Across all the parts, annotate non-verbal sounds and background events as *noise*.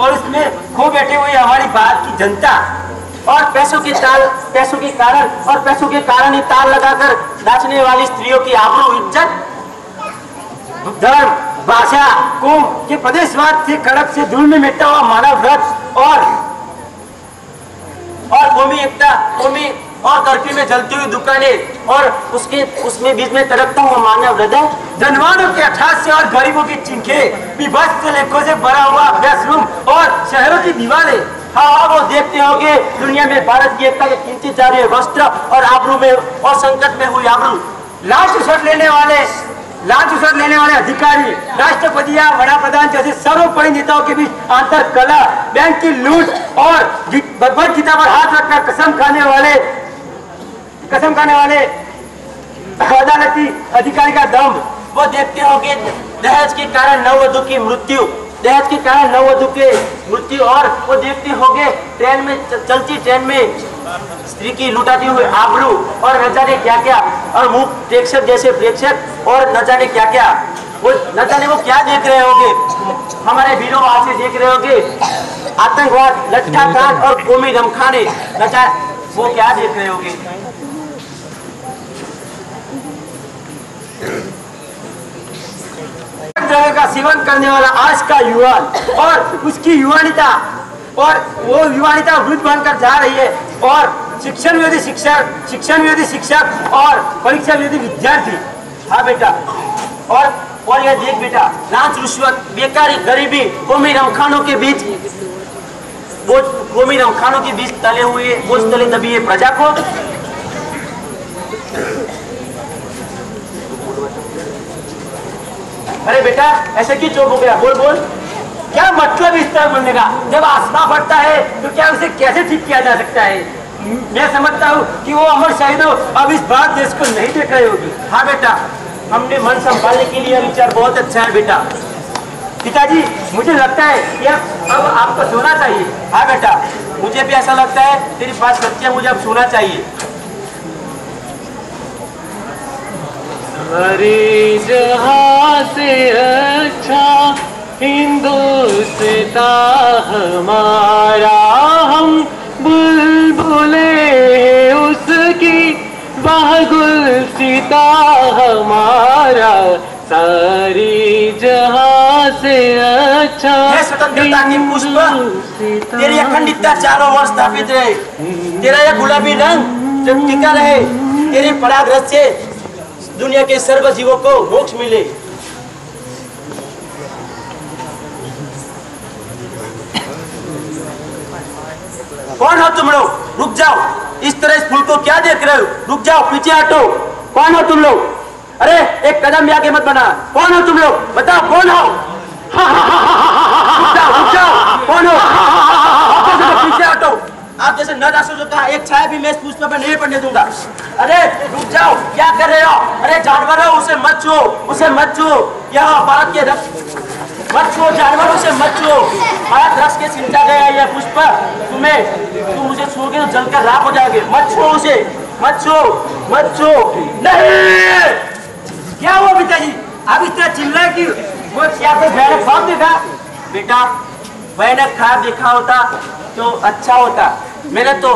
और इसमें खो बैठे हुए हमारी भारत की जनता और पैसों के ताल, पैसों के कारण और पैसों के कारण ही ताल लगाकर नाचने वाली स्त्रियों की आबरू इज़्ज़त, धर्म, भाषा, कुम के प्रदेशवाद से कड़क से धूल में मिटता हुआ मानव व्रत और और कौमी एकता कौमी और कर्फ्यू में जलती हुई दुकानें और उसके, उसमें बीच में तड़पता हुआ मानव हृदय जनवानों के अठास और गरीबों की चिंखे विभत्स लेखों से भरा हुआ अभ्यास रूम और शहरों की दीवारें। हाँ हाँ वो देखते होंगे, दुनिया में भारत की एकता के कीमती जा रहे वस्त्र और आबरू में, और संकट में हुई आबरू। लाश उसट लेने वाले लाच उसट लेने वाले अधिकारी, राष्ट्रपति या बड़ा प्रधान जैसे सर्वोपरि नेताओं के बीच आंतर कला बैंक की लूट और भगवत गीता पर हाथ रखकर कसम खाने वाले कसम खाने वाले अदालती अधिकारी का दम। वो देखते हो कि दहेज के कारण नववधु की मृत्यु, दहेज के कारण नववधु के मृत्यु और वो देखते होगे ट्रेन में चलती ट्रेन में स्त्री की लुटाती हुई आबरू और न जाने क्या क्या और मुख प्रेक्षक जैसे प्रेक्षक और न जाने क्या क्या वो न जाने वो क्या देख रहे होंगे? हमारे वीरों वहाँ से देख रहे होगे? आतंकवाद लट्ठा कांड और कौमी रमखाने, न वो क्या देख रहे होगे? तरह का सेवन करने वाला आज का युवा और उसकी युवानिता और वो युवानिता वृद्ध बनकर जा रही है और शिक्षण विरोधी शिक्षक, शिक्षण विरोधी शिक्षक और परीक्षा विरोधी विद्यार्थी। हाँ बेटा। और और यह देख बेटा लांच रिश्वत, बेकारी, गरीबी कौमी रमखानों के बीच कौमी रमखानों के बीच तले हुए, बोझ तले दबी है प्रजा को। अरे बेटा, ऐसे क्यों चुप हो गया? बोल बोल। क्या मतलब इस तरह बोलने का? जब आसमां फटता है तो क्या उसे कैसे ठीक किया जा सकता है? मैं समझता हूँ कि वो अमर शहीदों अब इस बात देश को नहीं देख रहे होगी। हाँ बेटा, हमने मन संभालने के लिए विचार बहुत अच्छा है बेटा। पिताजी, मुझे लगता है कि अब आपको सोना चाहिए। हाँ बेटा, मुझे भी ऐसा लगता है, तेरी बात सच्ची है मुझे अब सोना चाहिए। हरे जहाँ से अच्छा हिंदुस्ता हमारा हम बुलबुले उसकी वह सीता हमारा। सारी जहाँ से अच्छा स्वतंत्रता की पुष्प। तेरी अखंडितता चारों ओर स्थापित रहे। तेरा यह गुलाबी रंग जब टिका रहे तेरे पराग रस से दुनिया के सर्व जीवों को मोक्ष मिले। कौन हो तुम लोग? रुक जाओ। इस तरह इस फूल को क्या देख रहे हो? रुक जाओ पीछे हटो। कौन हो तुम लोग? अरे एक कदम आगे मत बढ़ा। कौन हो तुम लोग? बताओ कौन हो? *laughs* रुक जाओ रुक जाओ। कौन हो? *laughs* हटो, पीछे हटो। आप जैसे न राशो जो कहा, एक छाया भी मैं इस पुष्प पे नहीं पड़ने दूँगा। अरे, रुक जाओ, क्या कर रहे हो अरे, जानवर हो, उसे मत छो, उसे मत छो। यह भारत के रक्त मत छो, जानवरों से मत छो। भारत रस के सिंचा गया यह पुष्प। तुम्हें तुम मुझे छूओगे तो जलकर राख हो जाओगे। मत छो उसे, मत छो मत छो। नहीं! क्या हुआ पिताजी? आप इस तरह चिल्लाए कि वो क्या कोई भयानक ख्वाब देखा? बेटा भयानक ख्वाब देखा होता तो अच्छा होता। मैंने तो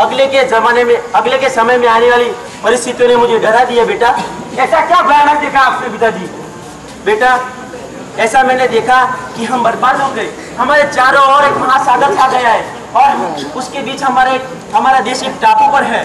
अगले के जमाने में अगले के समय में आने वाली परिस्थितियों ने मुझे डरा दिया बेटा। ऐसा क्या भयानक देखा आपने पिताजी? बेटा ऐसा मैंने देखा कि हम बर्बाद हो गए। हमारे चारों ओर एक महासागर छा गया है और उसके बीच हमारे हमारा देश एक टापू पर है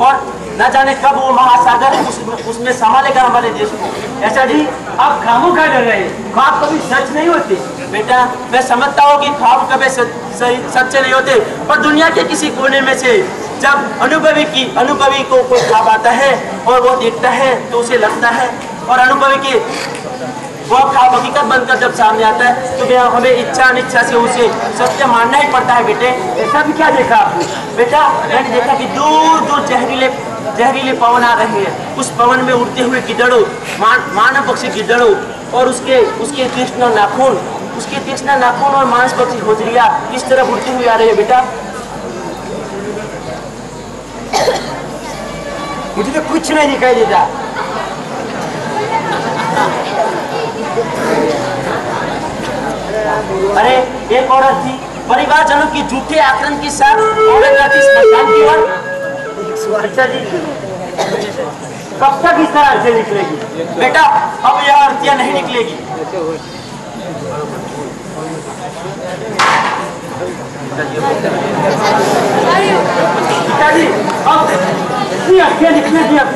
और न जाने कब वो महासागर उस, उसमें संभालेगा हमारे देश को। ऐसा जी आप खामों का डर रहे हैं। ख्वाब कभी सच नहीं होते। बेटा मैं समझता हूँ कि ख्वाब कभी सच्चे नहीं होते पर दुनिया के किसी कोने में से जब अनुभवी की अनुभवी को कोई ख्वाब आता है और वो देखता है तो उसे लगता है और अनुभवी की वो ख्वाब हकीकत बनकर जब सामने आता है तो हमें इच्छा अनिच्छा से उसे सत्य मानना ही पड़ता है बेटे। ऐसा भी क्या देखा आपने? बेटा मैंने देखा कि दूर दूर जहरीले जहरीले पवन आ रहे हैं। उस पवन में उड़ते हुए गिद्धड़ों मान, मानव पक्षी गिद्धड़ों और उसके उसके तीक्ष्ण नाखून उसके तीक्ष्ण नाखून और मांस पक्षी होजरिया। इस तरह उड़ती हुई आ रही है बेटा। मुझे तो कुछ नहीं दिखाई देता। अरे, एक औरत थी परिवार जनों की झूठे आक्रमण के साथ औरत जाती स्मशान की ओर? अच्छा कब तक इस तरह से निकलेगी? बेटा, अब यह अर्थियाँ नहीं निकलेगी।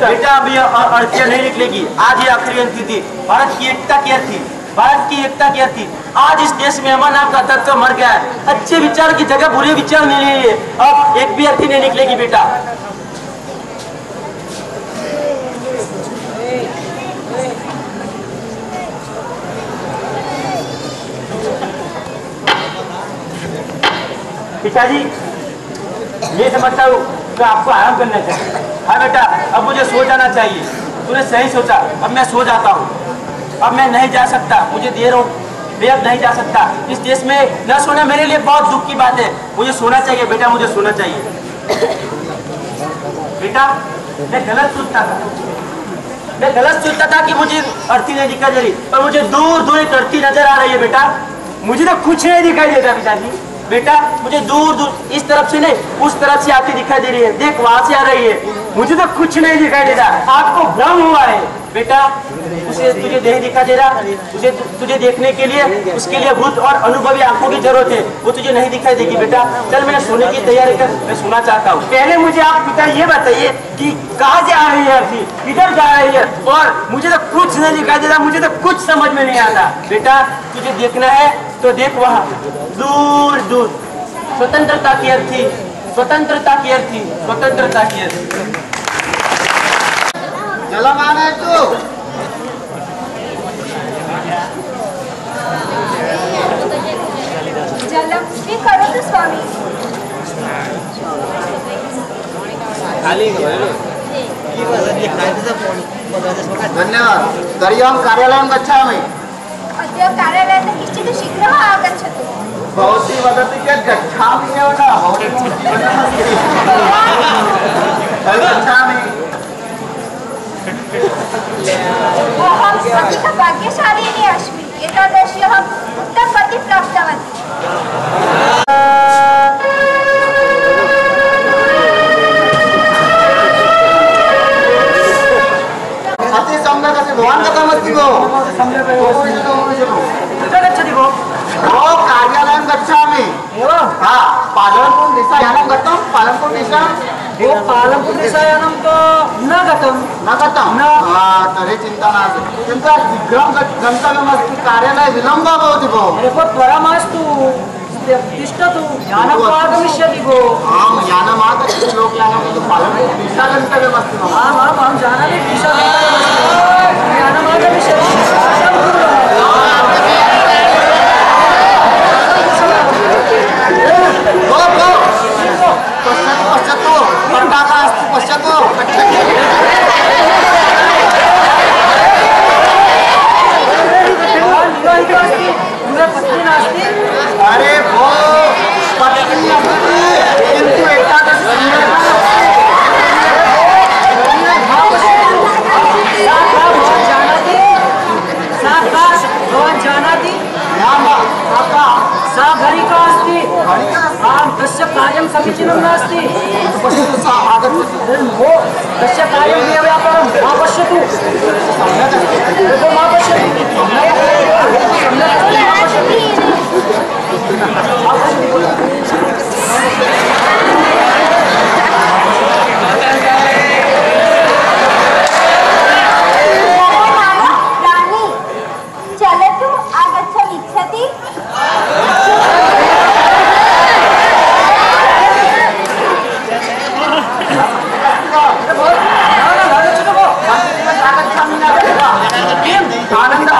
बेटा, अभी यह नहीं निकलेगी। आज ये आखिरी अंति थी। भारत की एकता क्या थी? भारत की एकता क्या थी? आज इस देश में अमन नाम का तत्व मर गया है। अच्छे विचार की जगह बुरे विचार है अब एक भी अर्थी नहीं निकलेगी, बेटा। पिताजी ये समझता हूँ कि आपको आराम करना चाहिए हाँ बेटा, अब मुझे सो जाना चाहिए। तूने सही सोचा, अब मैं सो जाता हूँ। अब मैं नहीं जा सकता, मुझे देर हो मैं अब नहीं जा सकता। इस देश में न सोना मेरे लिए बहुत दुख की बात है। मुझे सोना चाहिए, बेटा, मुझे सोना चाहिए। बेटा, मैं गलत सोचता था। मैं गलत सोचता था कि मुझे अर्थी नहीं दिखाई दे रही, पर मुझे दूर दूर एक अर्थी नज़र आ रही है, बेटा। मुझे तो कुछ नहीं दिखाई देता पिताजी। बेटा, मुझे दूर दूर, इस तरफ़ से नहीं, उस तरफ़ से आती दिखाई दे रही है। देख, वहाँ से आ रही है। मुझे तो कुछ नहीं दिखाई दे रहा। आपको भ्रम हुआ है। बेटा, उसे तुझे नहीं दिखाई दे रहा। तुझे तुझे देखने के लिए, उसके लिए भूत और अनुभवी आँखों की ज़रूरत है। वो तुझे नहीं दिखाई देगी, बेटा। चल, मैं सोने की तैयारी कर, मैं सोना चाहता हूँ। पहले मुझे आप पिता ये बताइए कि कहाँ से आ रही है अभी किधर जा रही है? और मुझे तो कुछ नहीं दिखाई दे रहा। मुझे तो कुछ समझ में नहीं आता। बेटा, तुझे देखना है तो देख वहाँ। दूर दूर। स्वतंत्रता की अर्थी स्वतंत्रता की अर्थी स्वतंत्रता की अर्थी। जलमानयतु जलम स्वीकरोतु स्वामी। धन्यवाद। तर्हि अहं कार्यालयं गच्छामि भवती वदति चेत् गच्छामि एव न गच्छामि अहं अधिक भाग्यशालिनी अस्मि एतादृशी अहम् उत्तमपति प्राप्तवती भो पालनपुर तो न गतं न गतं न। हा तर्हि चिन्ता नास्ति किन्तु शीघ्रं गन्तव्यमस्ति कार्यालये विलम्बः भवति भो। अरे भो त्वरमास्तु तिष्ठतु यानम् आगमिष्यति भो। आं यानमागच्छति लोकयानं किन्तु पालनपुर निशा गन्तव्यमस्ति आम् आम् अहं जानामि दिशा यानम् आगमिष्यति भो भो पश्यतु पश्यतु पट्टाका अस्ति पश्यतु विवाहितो अस्ति पूरा पत्नी नास्ति अरे भो पत्नी अस्ति किन्तु एतादृश सा का भवान् जानाति सा का भवान् जानाति काका सा घरिका अस्ति घटिका आं तस्य कार्यं समीचीनं नास्ति पश्यतु आगच्छति भो तस्य कार्यं व्यापारं मा पश्यतु मा पश्यतु सम्यक् मा पश्यतु रानी चलतु आगच्छमिच्छति आगच्छतु भो आगच्छामि न किम् आनन्दः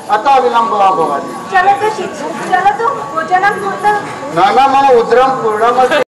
अतः विलम्बः भवति चलतु शिक्षक चलतु भोजनं कृतं न न मम उदरं पूर्णमस्ति